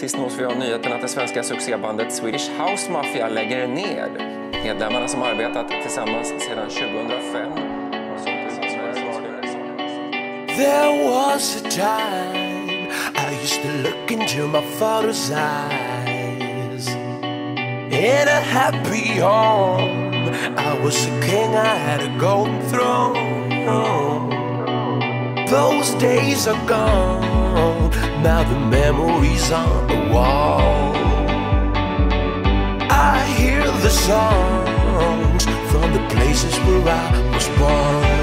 Sist nås vi av nyheten att det svenska succébandet Swedish House Mafia lägger ner. Medlemmarna som arbetat tillsammans sedan 2005 There was a time I used to look into my father's eyes. In a happy home, I was a king, I had a golden throne. Those days are gone, now the memories on the wall. I hear the songs from the places where I was born.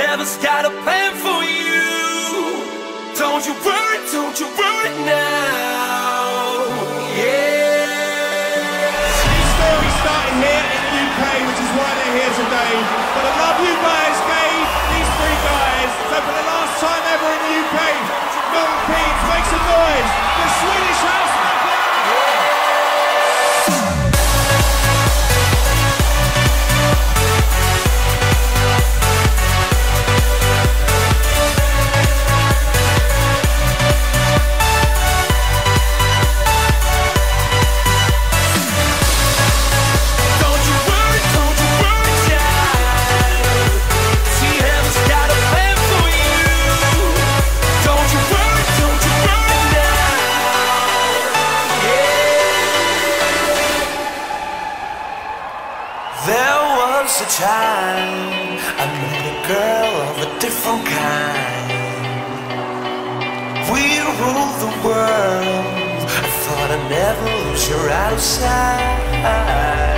Heaven's got a plan for you. Don't you worry, don't you worry now. Yeah. These stories starting here in the UK, which is why they're here today. But the love you guys was a time I met a girl of a different kind. We ruled the world. I thought I'd never lose her outside.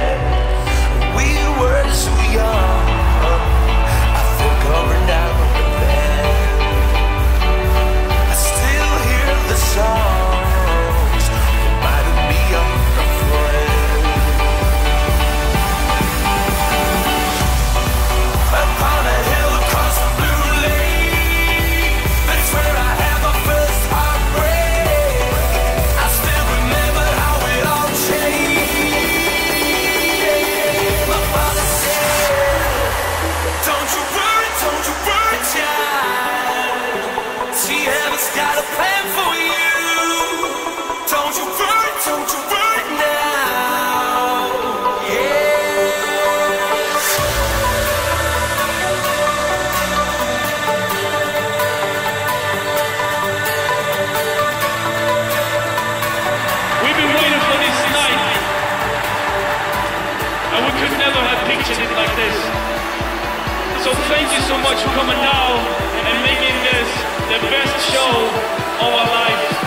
Never it like this. So thank you so much for coming now and making this the best show of our life.